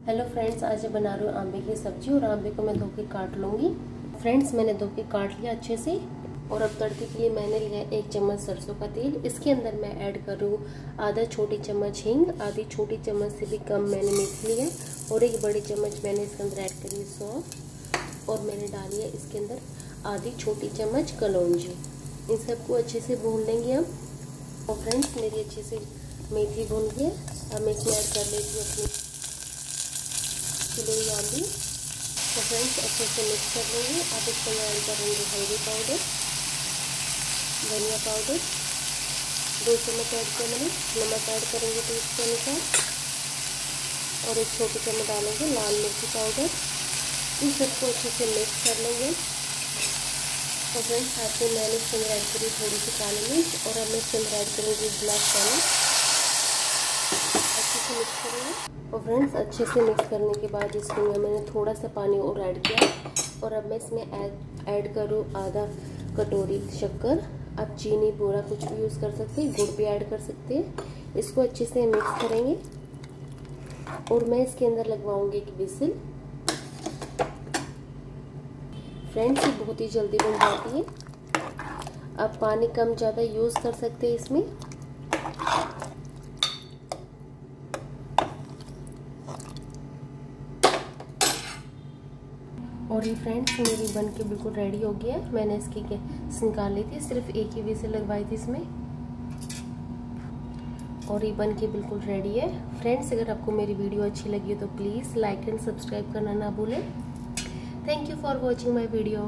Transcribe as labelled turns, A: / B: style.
A: Hello friends आज बना रही हूँ आंबे की सब्ज़ी और आंबे को मैं धो के काट लूँगी। फ्रेंड्स मैंने धो के काट लिया अच्छे से और अब तड़के के लिए मैंने लिया एक चम्मच सरसों का तेल। इसके अंदर मैं ऐड करूँ आधा छोटी चम्मच हींग, आधी छोटी चम्मच से भी कम मैंने मेथी लिया और एक बड़ी चम्मच मैंने इसके अंदर ऐड करी सौंफ और मैंने डाली है इसके अंदर आधी छोटी चम्मच कलौजी। इन सबको अच्छे से भून लेंगे हम। और फ्रेंड्स मेरी अच्छे से मेथी भून गई अब मैं इसमें ऐड कर लेती हूँ अपनी किलो आलू तो फ्रेंड्स, अच्छे से मिक्स कर लेंगे। अब इसको मैं ऐड करेंगे हल्दी पाउडर, धनिया पाउडर। दो चम्मच ऐड कर लेंगे नमक ऐड करेंगे तो इसके अनुसार। और एक छोटी चम्मच डालेंगे लाल मिर्ची पाउडर। इन सबको अच्छे से मिक्स कर लेंगे। तो फ्रेंड्स में मैंने अंदर ऐड करी थोड़ी सी काली मिर्च और मैं इसके ऐड करूँगी एक गिलास पानी से मिक्स करेंगे और फ्रेंड्स अच्छे से मिक्स करने के बाद इसमें मैंने थोड़ा सा पानी और ऐड किया। और अब मैं इसमें ऐड करूँ आधा कटोरी शक्कर। आप चीनी, बोरा कुछ भी यूज़ कर सकते हैं, गुड़ भी ऐड कर सकते हैं। इसको अच्छे से मिक्स करेंगे। और मैं इसके अंदर लगवाऊँगी एक विसिल फ्रेंड्स ये बहुत ही जल्दी बन जाती है। आप पानी कम ज़्यादा यूज़ कर सकते हैं इसमें। और ये फ्रेंड्स मेरी बन के बिल्कुल रेडी हो गई है। मैंने इसकी गैस निकाल ली थी, सिर्फ़ एक ही से लगवाई थी इसमें। और ये बन के बिल्कुल रेडी है। फ्रेंड्स अगर आपको मेरी वीडियो अच्छी लगी हो तो प्लीज़ लाइक एंड सब्सक्राइब करना ना भूलें। Thank you for watching my video